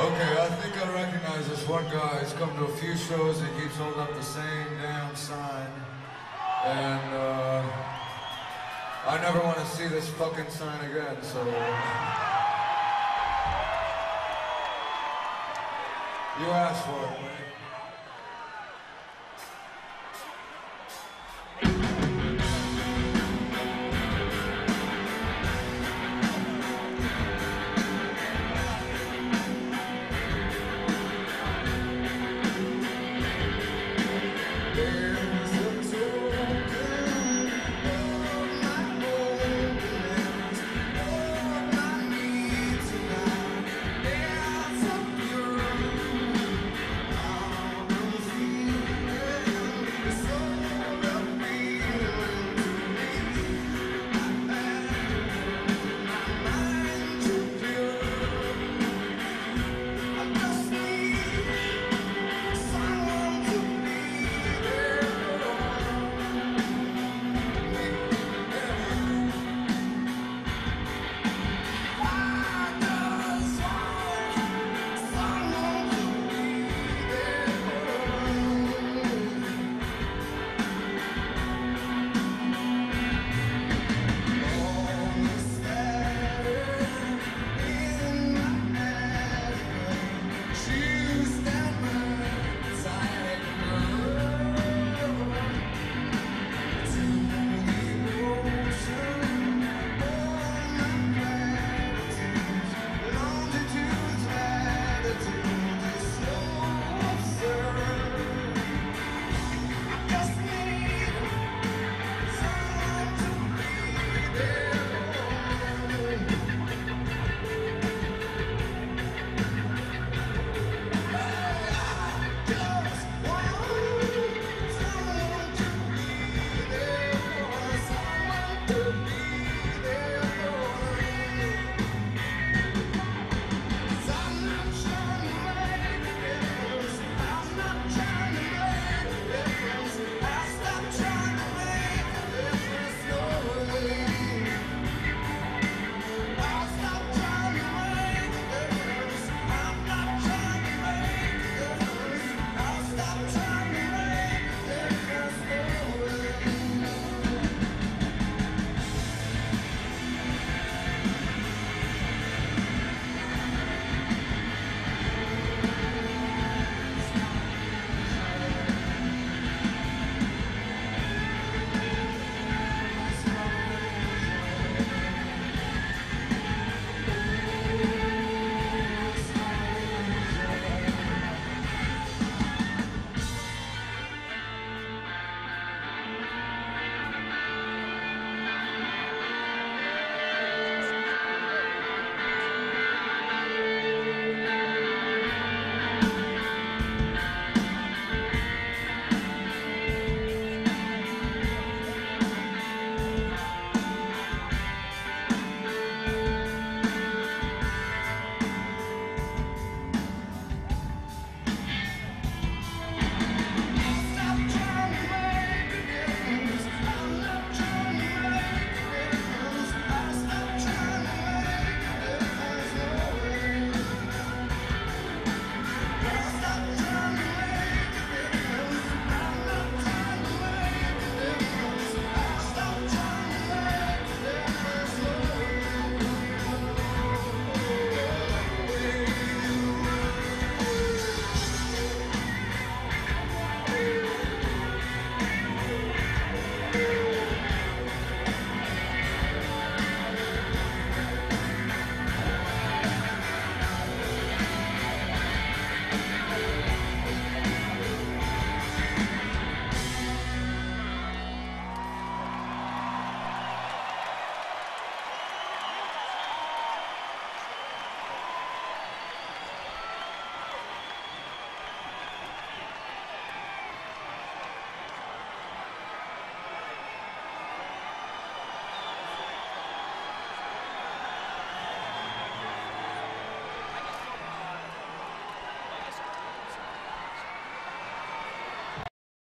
Okay, I think I recognize this one guy. He's come to a few shows and he keeps holding up the same damn sign. And uh, I never want to see this fucking sign again, so. You asked for it, man.